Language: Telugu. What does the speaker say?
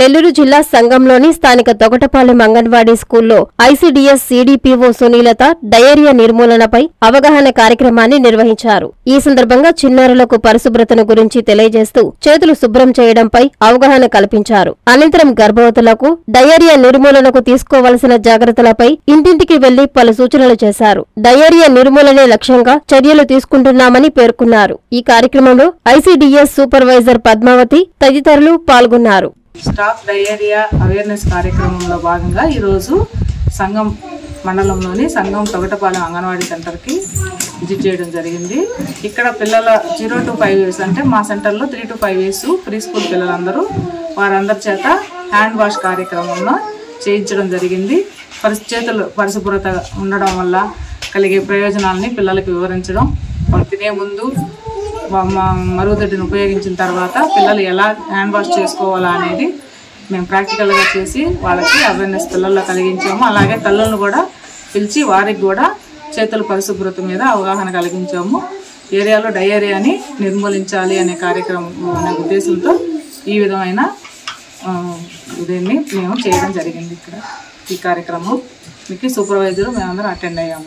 నెల్లూరు జిల్లా సంఘంలోని స్థానిక తొగటపాలెం అంగన్వాడీ స్కూల్లో ఐసీడీఎస్ సీడీపీఓ సునీలత డయేరియా నిర్మూలనపై అవగాహన కార్యక్రమాన్ని నిర్వహించారు. ఈ సందర్భంగా చిన్నారులకు పరిశుభ్రతను గురించి తెలియజేస్తూ చేతులు శుభ్రం చేయడంపై అవగాహన కల్పించారు. అనంతరం గర్భవతులకు డయేరియా నిర్మూలనకు తీసుకోవలసిన జాగ్రత్తలపై ఇంటింటికి వెళ్ళి పలు సూచనలు చేశారు. డయేరియా నిర్మూలనే లక్ష్యంగా చర్యలు తీసుకుంటున్నామని పేర్కొన్నారు. ఈ కార్యక్రమంలో ఐసీడీఎస్ సూపర్వైజర్ పద్మావతి తదితరులు పాల్గొన్నారు. స్టాఫ్ డయేరియా అవేర్నెస్ కార్యక్రమంలో భాగంగా ఈరోజు సంఘం మండలంలోని సంఘం తొగటపాలెం అంగన్వాడీ సెంటర్కి విజిట్ చేయడం జరిగింది. ఇక్కడ పిల్లల జీరో టు ఫైవ్ ఇయర్స్ అంటే మా సెంటర్లో three to five years pre school పిల్లలందరూ వారందరి చేత హ్యాండ్ వాష్ కార్యక్రమంలో చేయించడం జరిగింది. పరిచేతులు పరిశుభ్రత ఉండడం వల్ల కలిగే ప్రయోజనాలని పిల్లలకు వివరించడం. తినే ముందు మరుగుదొడ్డిని ఉపయోగించిన తర్వాత పిల్లలు ఎలా హ్యాండ్ వాష్ చేసుకోవాలా అనేది మేము ప్రాక్టికల్గా చేసి వాళ్ళకి అవేర్నెస్ పిల్లల్లో కలిగించాము. అలాగే తల్లులను కూడా పిలిచి వారికి కూడా చేతుల పరిశుభ్రత మీద అవగాహన కలిగించాము. ఏరియాలో డయేరియాని నిర్మూలించాలి అనే కార్యక్రమం అనే ఉద్దేశంతో ఈ విధమైన ఆ, దీన్ని మేము చేయడం జరిగింది ఇక్కడ. ఈ కార్యక్రమం. మీకు సూపర్వైజర్ మేమందరం అటెండ్ అయ్యాము.